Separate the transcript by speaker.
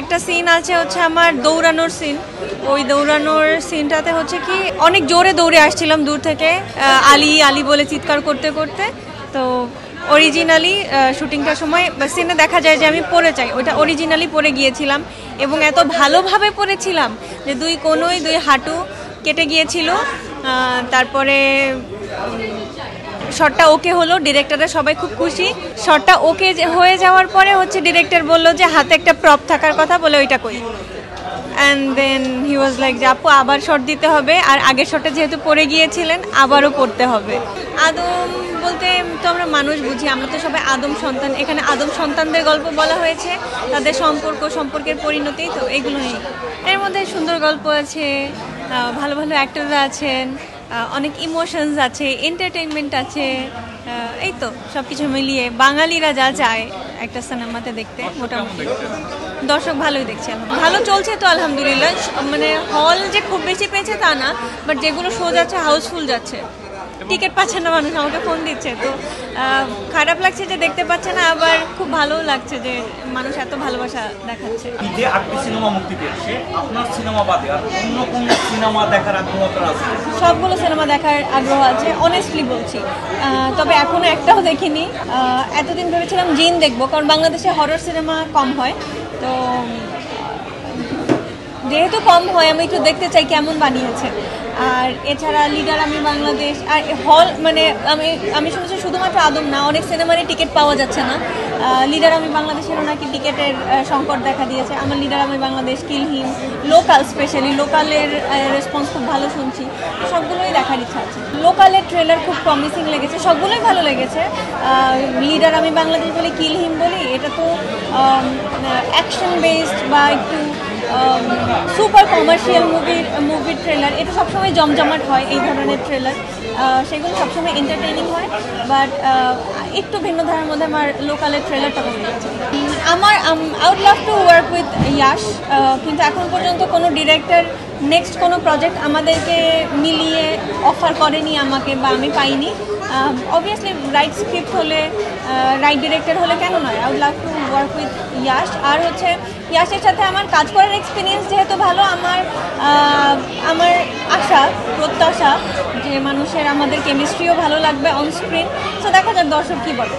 Speaker 1: একটা সিন আছে হচ্ছে আমার দৌড়ানোর সিন ওই দৌড়ানোর সিনটাতে হচ্ছে কি, অনেক জোরে দৌড়ে আসছিলাম দূর থেকে আলী আলী বলে চিৎকার করতে করতে। তো অরিজিনালি শুটিংটার সময় সিনে দেখা যায় যে আমি পরে যাই ওটা অরিজিনালি পরে গিয়েছিলাম। এবং এত ভালোভাবে পরেছিলাম যে দুই কোনোই দুই হাঁটু কেটে গিয়েছিল। তারপরে শটটা ওকে হলো ডিরেক্টররা সবাই খুব খুশি। শটটা ওকে হয়ে যাওয়ার পরে হচ্ছে ডিরেক্টর বলল যে হাতে একটা প্রপ থাকার কথা বলে ওইটা কই and then he was like যে আপু, আবার শট দিতে হবে। আর আগের শটে যেহেতু পড়ে গিয়েছিলেন, আবারও পড়তে হবে। আদম বলতে তো আমরা মানুষ বুঝি, আমরা তো সবাই আদম সন্তান। এখানে আদম সন্তানদের গল্প বলা হয়েছে, তাদের সম্পর্ক, সম্পর্কের পরিণতি, তো এগুলো নেই। এর মধ্যে সুন্দর গল্প আছে ভালো ভালো অ্যাক্টররা আছেন। অনেক ইমোশনস আছে এন্টারটেনমেন্ট আছে এই তো সব কিছু মিলিয়ে বাঙালিরা যা চায় একটা সিনেমাতে দেখতে মোটামুটি। দর্শক ভালোই দেখছে ভালো চলছে তো আলহামদুলিল্লাহ মানে হল যে খুব বেশি পেয়েছে তা না বাট যেগুলো শো যাচ্ছে হাউসফুল যাচ্ছে। টিকিট পাচ্ছে না মানুষ আমাকে ফোন দিচ্ছে। তো খারাপ লাগছে যে দেখতে পাচ্ছে না আবার খুব ভালোও লাগছে যে মানুষ এত ভালোবাসা দেখাচ্ছে।
Speaker 2: ঈদে আটটি সিনেমা মুক্তি পেয়েছে আপনার সিনেমা বাদে আর অন্য কোন সিনেমা দেখার আগ্রহ আছে?
Speaker 1: সবগুলো সিনেমা দেখার আগ্রহ আছে অনেস্টলি বলছি। তবে এখনও একটাও দেখিনি। এতদিন ভেবেছিলাম জিন দেখব কারণ বাংলাদেশে হরর সিনেমা কম হয়। তো যেহেতু কম হয়, আমি একটু দেখতে চাই কেমন বানিয়েছে। আর এছাড়া লিডার আমি বাংলাদেশ, আর হল মানে আমি আমি শুনেছি শুধুমাত্র আদম না, অনেক সিনেমারই টিকিট পাওয়া যাচ্ছে না। লিডার আমি বাংলাদেশেরও নাকি টিকিটের সংকট দেখা দিয়েছে। আমার লিডার আমি বাংলাদেশ কিলহীন লোকাল স্পেশালি লোকালের রেসপন্স খুব ভালো শুনছি। সবগুলোই দেখার ইচ্ছা আছে। লোকালের ট্রেলার খুব প্রমিসিং লেগেছে, সবগুলোই ভালো লেগেছে। লিডার আমি বাংলাদেশ বলি কিলহীন বলি, এটা তো অ্যাকশন বেসড বা একটু সুপার কমার্শিয়াল মুভির মুভির ট্রেলার এটা সবসময় জমজমাট হয় এই ধরনের ট্রেলার সেগুলো সবসময় এন্টারটেইনিং হয় বাট একটু ভিন্ন ধারার মধ্যে আমার লোকালের ট্রেলারটা ভালো আমার out love to work with Yash কিন্তু এখন পর্যন্ত কোনো ডিরেক্টর নেক্সট কোনো প্রজেক্ট আমাদেরকে মিলিয়ে অফার করেনি আমাকে বা আমি পাইনি। অবভিয়াসলি রাইট স্ক্রিপ্ট হলে রাইট ডিরেক্টর হলে কেন নয়? I would love to work with Yash আর হচ্ছে ইয়াশের সাথে আমার কাজ করার এক্সপিরিয়েন্স যেহেতু ভালো, আমার আমার আশা, প্রত্যাশা যে মানুষের আমাদের কেমিস্ট্রিও ভালো লাগবে অন স্ক্রিন সো দেখা যাক দর্শক কী বলে।